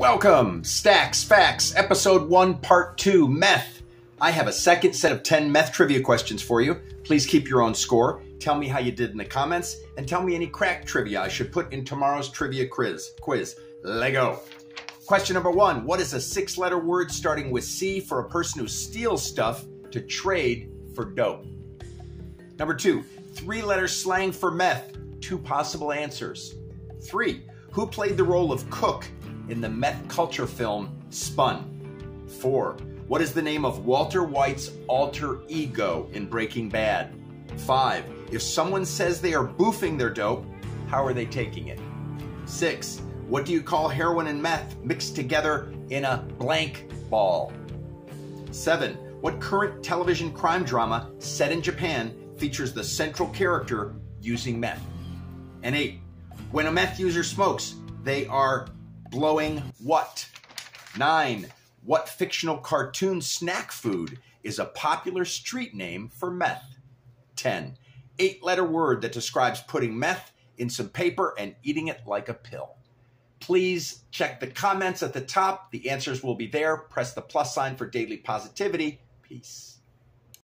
Welcome, Stacks Facts, Episode 1, Part 2, Meth. I have a second set of 10 meth trivia questions for you. Please keep your own score. Tell me how you did in the comments, and tell me any crack trivia I should put in tomorrow's trivia quiz. Quiz. Lego. Question number one What is a six letter word starting with C for a person who steals stuff to trade for dope? Number two, three letter slang for meth. Two possible answers. Three, who played the role of Cook in the meth culture film Spun? Four, what is the name of Walter White's alter ego in Breaking Bad? Five, if someone says they are boofing their dope, how are they taking it? Six, what do you call heroin and meth mixed together in a blank ball? Seven, what current television crime drama set in Japan features the central character using meth? And eight, when a meth user smokes, they are blowing what? Nine, what fictional cartoon snack food is a popular street name for meth? 10. Eight letter word that describes putting meth in some paper and eating it like a pill. Please check the comments at the top. The answers will be there. Press the plus sign for daily positivity. Peace.